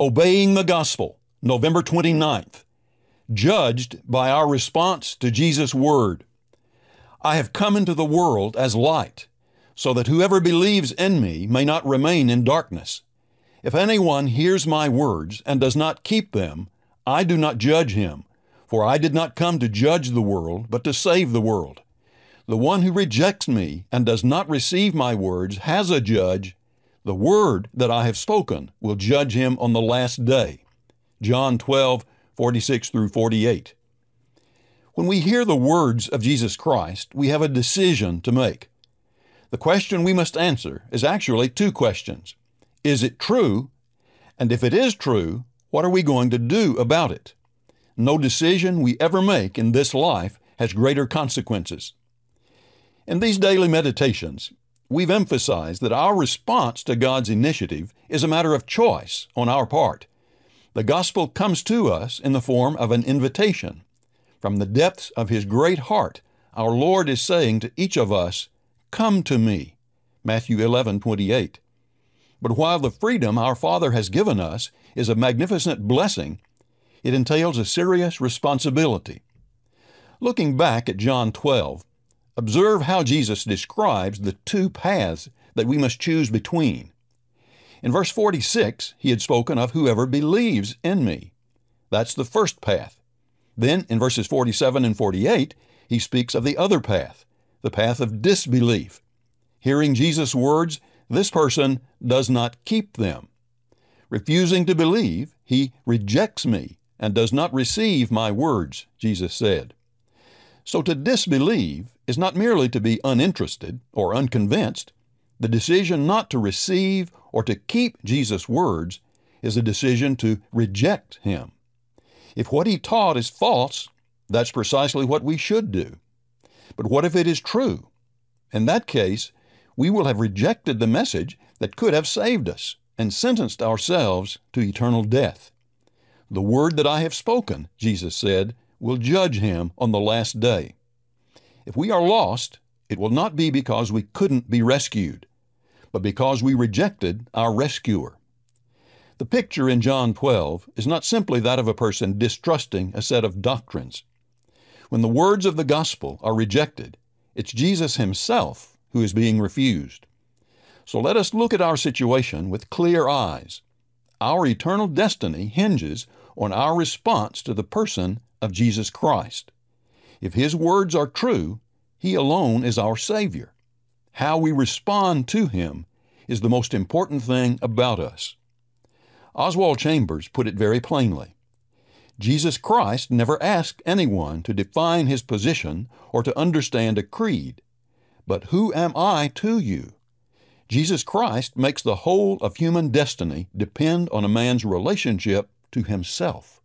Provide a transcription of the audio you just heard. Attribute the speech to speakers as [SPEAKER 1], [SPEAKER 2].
[SPEAKER 1] Obeying the Gospel, November 29th. Judged by our response to Jesus' Word. I have come into the world as light, so that whoever believes in me may not remain in darkness. If anyone hears my words and does not keep them, I do not judge him, for I did not come to judge the world, but to save the world. The one who rejects me and does not receive my words has a judge the word that I have spoken will judge him on the last day. John 12, 46 through 48. When we hear the words of Jesus Christ, we have a decision to make. The question we must answer is actually two questions. Is it true? And if it is true, what are we going to do about it? No decision we ever make in this life has greater consequences. In these daily meditations, we've emphasized that our response to God's initiative is a matter of choice on our part. The gospel comes to us in the form of an invitation. From the depths of His great heart, our Lord is saying to each of us, Come to me. Matthew 11, 28. But while the freedom our Father has given us is a magnificent blessing, it entails a serious responsibility. Looking back at John 12, Observe how Jesus describes the two paths that we must choose between. In verse 46, he had spoken of whoever believes in me. That's the first path. Then in verses 47 and 48, he speaks of the other path, the path of disbelief. Hearing Jesus' words, this person does not keep them. Refusing to believe, he rejects me and does not receive my words, Jesus said. So to disbelieve is not merely to be uninterested or unconvinced. The decision not to receive or to keep Jesus' words is a decision to reject him. If what he taught is false, that's precisely what we should do. But what if it is true? In that case, we will have rejected the message that could have saved us and sentenced ourselves to eternal death. The word that I have spoken, Jesus said, will judge him on the last day. If we are lost, it will not be because we couldn't be rescued, but because we rejected our rescuer. The picture in John 12 is not simply that of a person distrusting a set of doctrines. When the words of the gospel are rejected, it's Jesus himself who is being refused. So let us look at our situation with clear eyes. Our eternal destiny hinges on our response to the person of Jesus Christ. If His words are true, He alone is our Savior. How we respond to Him is the most important thing about us. Oswald Chambers put it very plainly. Jesus Christ never asked anyone to define his position or to understand a creed. But who am I to you? Jesus Christ makes the whole of human destiny depend on a man's relationship to himself.